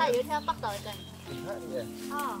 真係要聽北斗嘅。哦。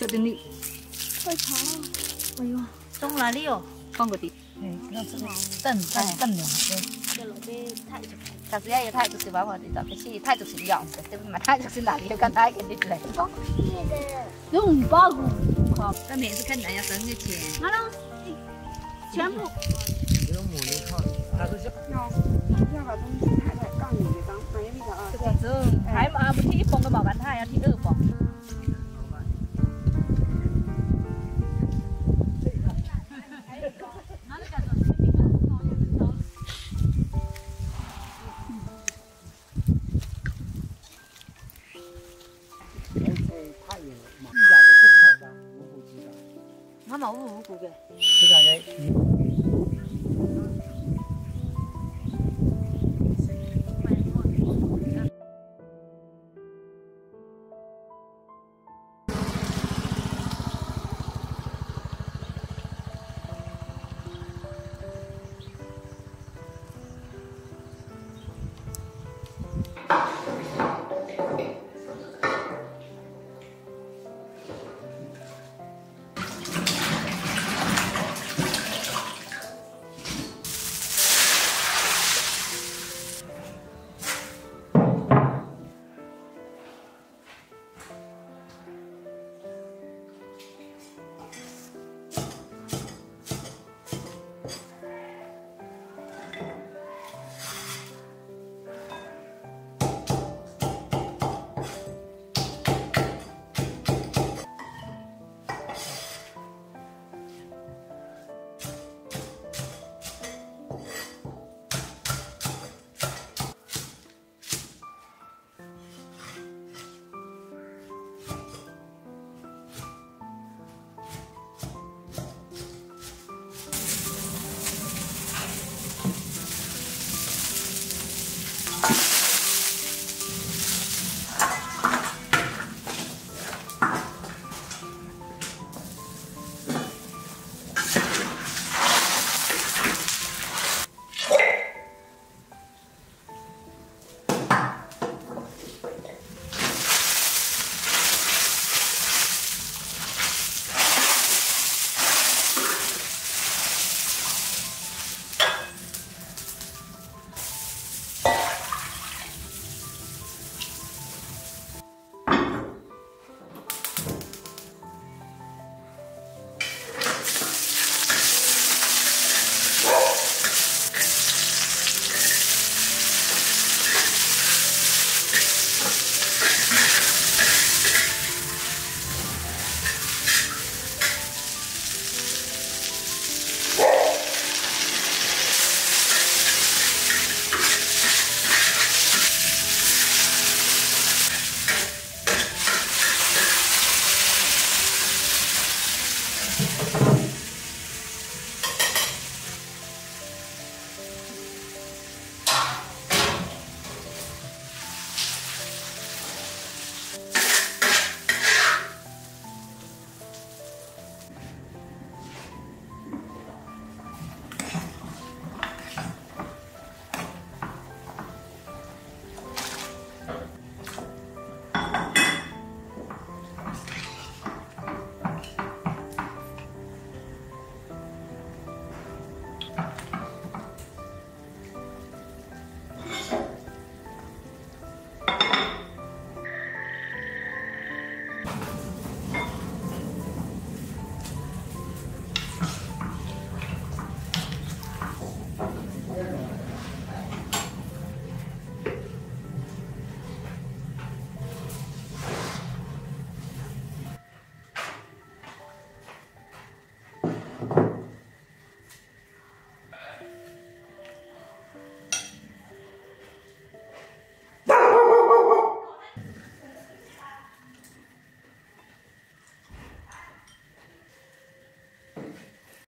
就点你。快长！哎呦，中哪里哦？放个地。哎，那是凳，它是凳凉。他是要有态度是玩我的，但是态度是一样的，对不对？态度是哪里有跟哪给的嘞？有五，那每次看人要分个钱。好了，全部。有母的靠，他是。要要把东西太太干了，当当一米的啊。这个，还嘛不一放个毛板，他还要第二放。Yeah.